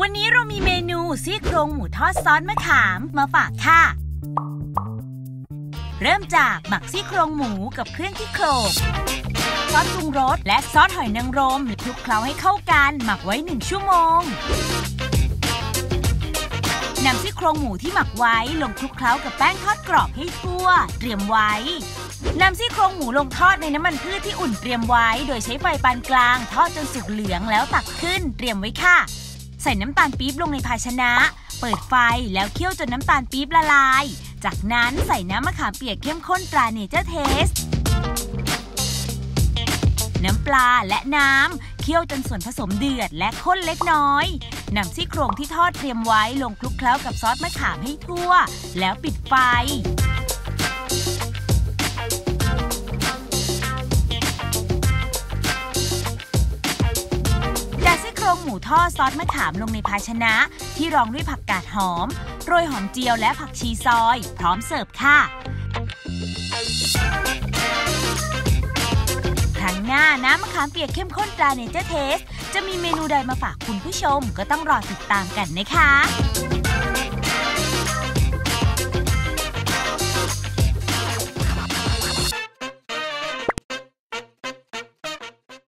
วันนี้เรามีเมนูซี่โครงหมูทอดซอสมะขามมาฝากค่ะ เริ่มจากหมักซี่โครงหมูกับเครื่องที่โขลกซอสปรุงรสและซอสหอยนางรมคลุกเคล้าให้เข้ากันหมักไว้หนึ่งชั่วโมงนำซี่โครงหมูที่หมักไว้ลงคลุกเคล้ากับแป้งทอดกรอบให้ทั่ว เตรียมไว้นำซี่โครงหมูลงทอดในน้ำมันพืชที่อุ่นเตรียมไว้ โดยใช้ไฟปานกลาง ทอดจนสุกเหลืองแล้วตักขึ้นเตรียมไว้ค่ะ ใส่น้ำตาลปี๊บลงในภาชนะ เปิดไฟแล้วเคี่ยวจนน้ำตาลปี๊บละลาย จากนั้นใส่น้ำมะขามเปียกเข้มข้นตรา Nature Taste น้ำปลาและน้ำเคี่ยวจนส่วนผสมเดือดและข้นเล็กน้อยนำซี่โครงที่ทอดเตรียมไว้ลงคลุกเคล้ากับซอสมะขามให้ทั่ว แล้วปิดไฟ หมูทอดซอสมะขามลงในภาชนะ ที่รองด้วยผักกาดหอม โรยหอมเจียวและผักชีซอย พร้อมเสิร์ฟค่ะครั้งหน้าน้ำมะขามเปียกเข้มข้นตราเนเจอร์เทส จะมีเมนูใดมาฝากคุณผู้ชมก็ต้องรอติดตามกันนะคะ